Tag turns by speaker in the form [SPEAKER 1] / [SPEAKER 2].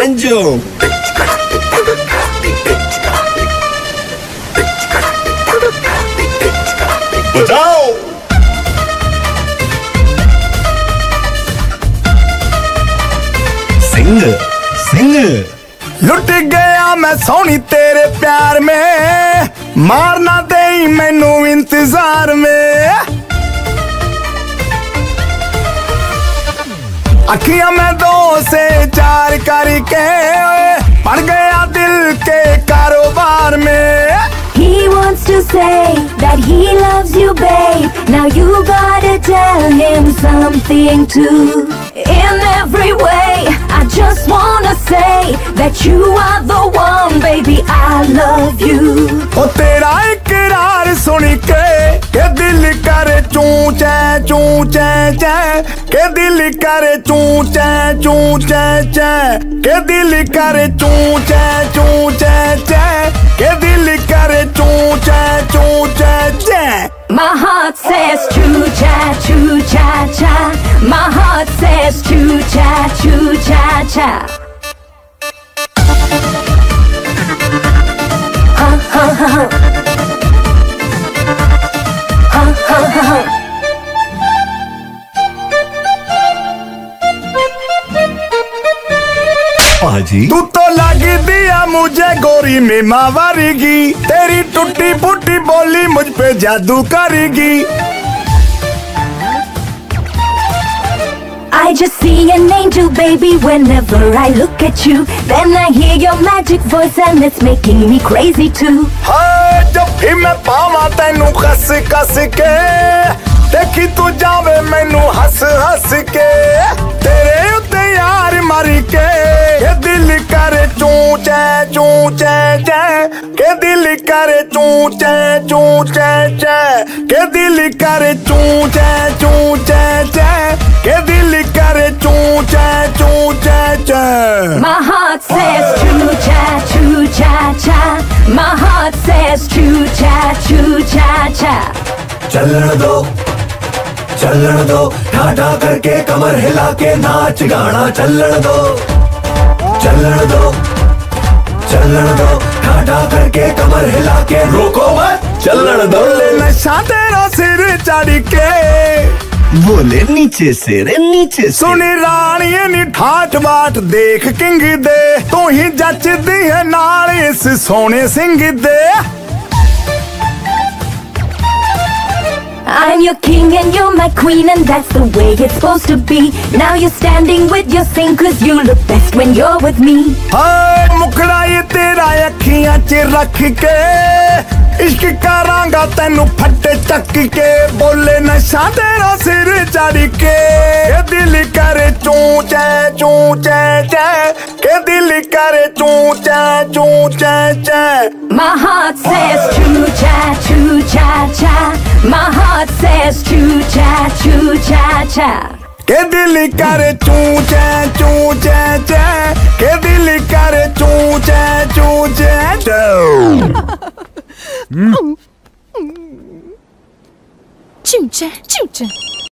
[SPEAKER 1] banjo. Singh सिंग
[SPEAKER 2] लुट गया मैं सोनी तेरे प्यार में मारना दे मैनू इंतज़ार में अखियाँ मैं दो से चार करके
[SPEAKER 3] you, babe. Now you gotta tell him something too. In every way, I just wanna say that you are the one, baby. I love you.
[SPEAKER 2] ਉਹ ਤੇਰਾ ਇਕਰਾਰ ਸੁਣ ਕੇ ਕਿ ਦਿਲ ਕਰੇ ਚੂੰ ਚੈ ਚੂੰ ਚੈ ਚੈ ਕਿ ਦਿਲ ਕਰੇ ਚੂੰ ਚੈ ਚੂੰ ਚੈ ਚੈ ਕਿ ਦਿਲ ਕਰੇ ਚੂੰ ਚੈ ਚੂੰ ਚੈ ਚੈ ਕਿ ਦਿਲ ਕਰੇ ਚੂੰ ਚੈ ਚੂੰ ਚੈ ਚੈ
[SPEAKER 3] My heart says choo cha choo cha cha. My heart says choo cha choo cha cha. Ha ha ha ha. Ha ha ha ha.
[SPEAKER 1] पाजी
[SPEAKER 2] तू तो लगदी है मुझे गोरी में मावारेगी तेरी टूटी फूटी बोली मुझ पे जादू करेगी
[SPEAKER 3] I just see an angel, baby, whenever I look at you. Then I hear your magic voice, and it's making me crazy too.
[SPEAKER 2] हाय जब भी मैं पावा तेनू कस कस के देखी तू जावे मैनू हंस हंस के करे चूं चै के दिल करे चूं चै चूं के दिल करे चूं चै चूं के दिल करे चूं चै चूं
[SPEAKER 3] My heart says choo cha choo cha cha. My heart says choo
[SPEAKER 4] दो चलण दो ठाठा करके कमर हिला के नाच गाना चलण दो सर हिला के रोको मत। चलण दो
[SPEAKER 2] नशा तेरा सिर चढ़ के।
[SPEAKER 1] बोले नीचे से रे नीचे से
[SPEAKER 2] सुन रानी नी ठाट बाट देख किंग दे। तू ही जच दी है नाल इस सोने सिंह दे।
[SPEAKER 3] I'm your king and you're my queen, and that's the way it's supposed to be. Now you're standing with your sing, cause you look best when you're with me.
[SPEAKER 2] ਹਾਏ ਮੁਖੜਾ ਇਹ ਤੇਰਾ ਅੱਖੀਆਂ 'ਚ ਰੱਖ ਕੇ ਇਸ਼ਕ ਕਰਾਂਗਾ ਤੈਨੂੰ ਫੱਟੇ ਚੱਕ ਕੇ ਬੋਲੇ ਨਸ਼ਾ ਤੇਰਾ ਸਿਰ ਚੜ ਕੇ ਇਹ ਦਿਲ ਕਰੇ ਚੂੰ ਚੈ ਚੂੰ ਚੈ ਚੈ दिल करे चूचा चूचा चा
[SPEAKER 3] My heart says choo cha choo cha cha My heart says choo cha choo cha cha
[SPEAKER 2] के दिल करे चूचा चूचा चा के दिल करे चूचा
[SPEAKER 5] चूचा चा चूचा चूचा